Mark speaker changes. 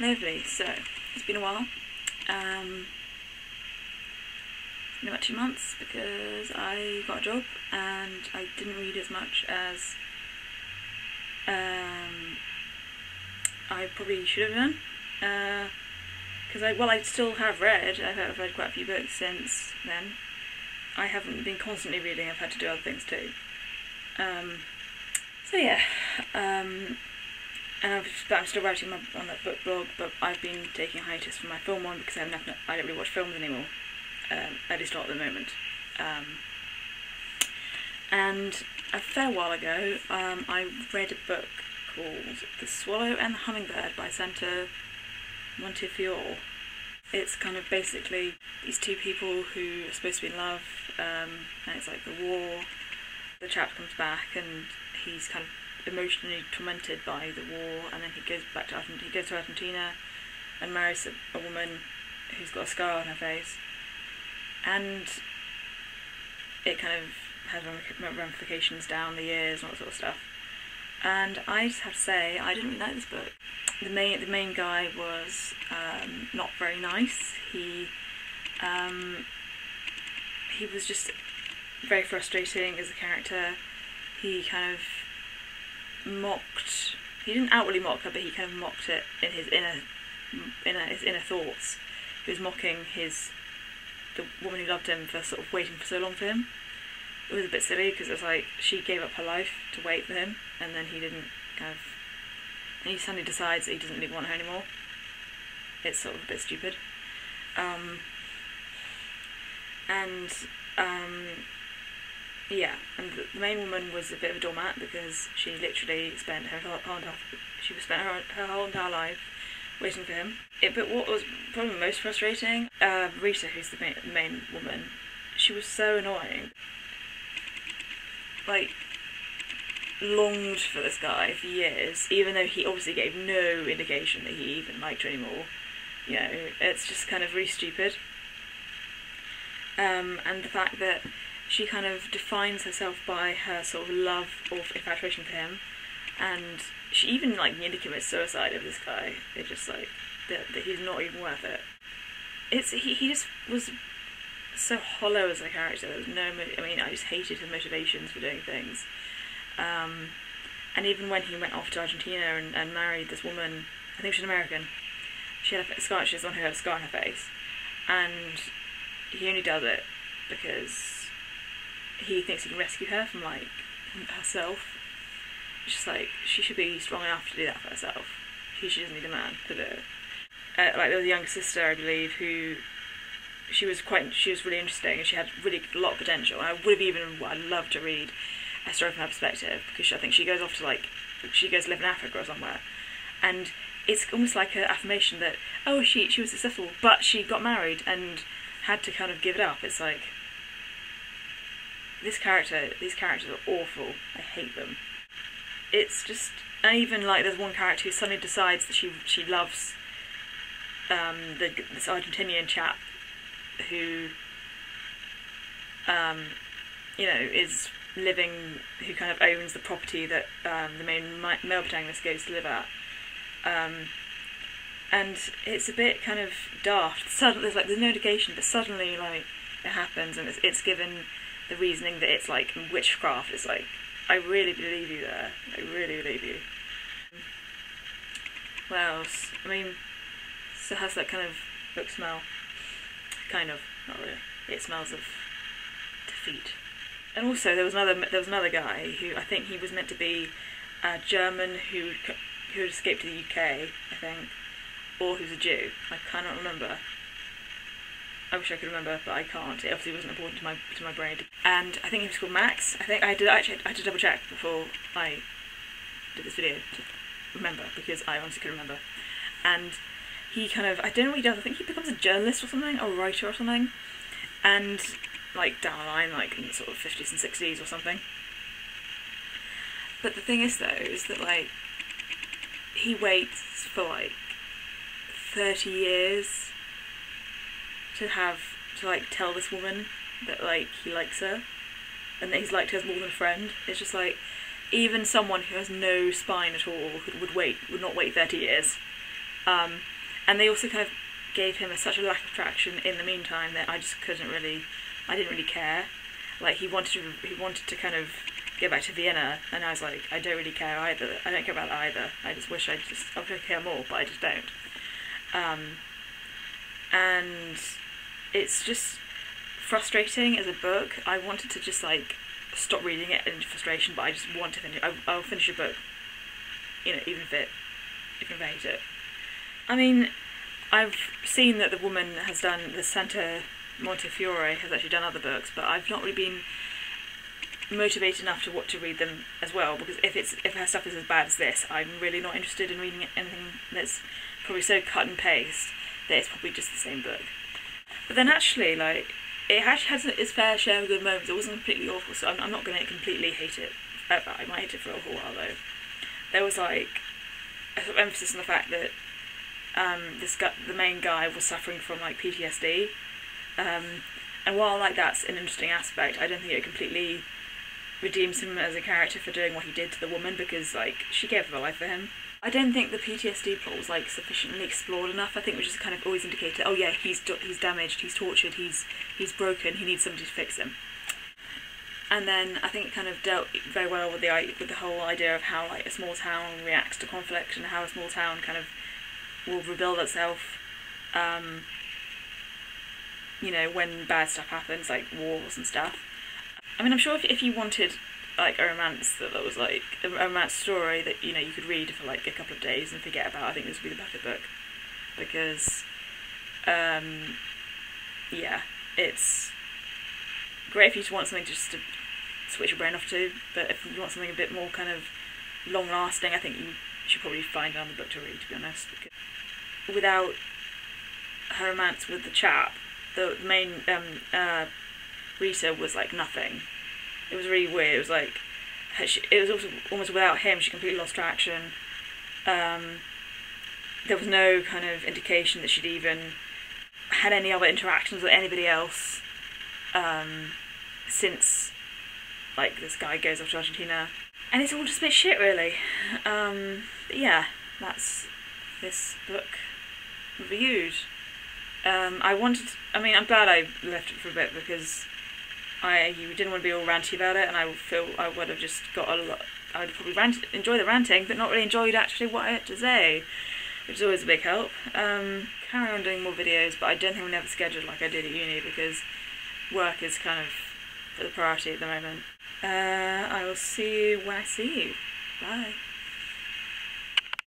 Speaker 1: Lovely. So it's been a while. Um, been about two months because I got a job and I didn't read as much as um, I probably should have done. Because I well, I still have read. I've read quite a few books since then. I haven't been constantly reading. I've had to do other things too. Um, so yeah, um, and I've, I'm still writing my, on that book blog, but I've been taking a hiatus from my film one because I haven't, I don't really watch films anymore. Um, at least not at the moment. Um, and a fair while ago, um, I read a book called The Swallow and the Hummingbird by Santa Montefiore. It's kind of basically these two people who are supposed to be in love, um, and it's like the war. The chap comes back and he's kind of emotionally tormented by the war, and then he goes back to Argentina. He goes to Argentina and marries a, a woman who's got a scar on her face, and it kind of has ramifications down the years and all that sort of stuff. And I just have to say, I didn't really like this book. The main the main guy was um, not very nice. He um, he was just very frustrating as a character. He kind of mocked. He didn't outwardly mock her, but he kind of mocked it in his inner inner his inner thoughts. He was mocking his the woman who loved him for sort of waiting for so long for him it was a bit silly because it was like she gave up her life to wait for him, and then he didn't kind of. And he suddenly decides that he doesn't really want her anymore. It's sort of a bit stupid. Um, and um, yeah, and the, main woman was a bit of a doormat because she literally spent her whole, whole entire she spent her, her whole entire life waiting for him. It, but what was probably most frustrating, uh, Rita, who's the main, main woman, she was so annoying like longed for this guy for years, even though he obviously gave no indication that he even liked her anymore. You know, it's just kind of really stupid. Um, and the fact that she kind of defines herself by her sort of love or infatuation for him, and she even like nearly commits suicide over this guy. It's just like that, that he's not even worth it. It's he, he just was so hollow as a character. There was no, I mean, I just hated her motivations for doing things. Um, and even when he went off to Argentina and, and married this woman, I think she's an American. She had a scar. She's had a scar on her face, and he only does it because he thinks he can rescue her from like herself. It's just like she should be strong enough to do that for herself. She, she doesn't need a man to do it. Uh, like there was a younger sister, I believe, who she was quite she was really interesting and she had really a lot of potential. I would have even I'd love to read a story from her perspective because I think she goes off to like she goes live in Africa or somewhere, and it's almost like an affirmation that oh she she was successful but she got married and had to kind of give it up. It's like this character these characters are awful. I hate them. It's just and even like there's one character who suddenly decides that she she loves um, the, this Argentinian chap who, um, you know, is living, who kind of owns the property that um, the main male protagonist goes to live at. Um, and it's a bit kind of daft. Suddenly, there's like there's no indication, but suddenly like it happens, and it's, it's given the reasoning that it's like witchcraft. is like I really believe you there. I really believe you. What else? I mean, it has that kind of book smell. Kind of, not really. It smells of defeat. And also, there was another there was another guy who I think he was meant to be a German who who had escaped to the UK, I think, or who's a Jew. I cannot remember. I wish I could remember, but I can't. It obviously wasn't important to my to my brain. And I think he was called Max. I think I did actually I had to double check before I did this video to remember because I honestly couldn't remember. And he kind of I don't know what he does. I think he becomes a journalist or something, or a writer or something, and like down the line, like in the sort of fifties and sixties or something. But the thing is, though, is that like he waits for like thirty years to have to like tell this woman that like he likes her and that he's liked her as more than a friend. It's just like even someone who has no spine at all would, wait would not wait thirty years Um, and they also kind of gave him a, such a lack of traction in the meantime that I just couldn't really, I didn't really care. Like he wanted to, he wanted to kind of get back to Vienna, and I was like, I don't really care either. I don't care about that either. I just wish I just, I could care more, but I just don't. Um, and it's just frustrating as a book. I wanted to just like stop reading it in frustration, but I just want to finish. I, I'll finish a book, you know, even if it, even if I hate it. I mean, I've seen that the woman has done the Santa Montefiore has actually done other books, but I've not really been motivated enough to want to read them as well. Because if it's if her stuff is as bad as this, I'm really not interested in reading anything that's probably so cut and paste that it's probably just the same book. But then actually, like it has its fair share of good moments. It wasn't completely awful, so I'm, I'm not going to completely hate it. I might hate it for a whole while though. There was like a sort of emphasis on the fact that um, this guy, the main guy, was suffering from like PTSD. Um, and while like that's an interesting aspect, I don't think it completely redeems him as a character for doing what he did to the woman because like she gave her life for him. I don't think the PTSD plot was like sufficiently explored enough. I think we just kind of always indicated, oh yeah, he's he's damaged, he's tortured, he's he's broken, he needs somebody to fix him. And then I think it kind of dealt very well with the with the whole idea of how like a small town reacts to conflict and how a small town kind of will rebuild itself. Um, you know, when bad stuff happens, like wars and stuff. I mean, I'm sure if, if you wanted like a romance that, was like a romance story that you know you could read for like a couple of days and forget about, I think this would be the perfect book because, um, yeah, it's great if you want something just to switch your brain off to. But if you want something a bit more kind of long lasting, I think you should probably find another book to read. To be honest, because without her romance with the chap, the main um, uh, Rita was like nothing. It was really weird. It was like it was also almost without him. She completely lost traction. Um, there was no kind of indication that she'd even had any other interactions with anybody else um, since like this guy goes off to Argentina, and it's all just a bit shit, really. Um, yeah, that's this book reviewed. Um, I wanted. I mean, I'm glad I left it for a bit because I didn't want to be all ranty about it, and I feel I would have just got a lot. I'd probably rant, enjoy the ranting, but not really enjoyed actually what I had to say, which is always a big help. Um, carry on doing more videos, but I don't think we'll never schedule like I did at uni because work is kind of the priority at the moment. Uh, I will see you when I see you. Bye.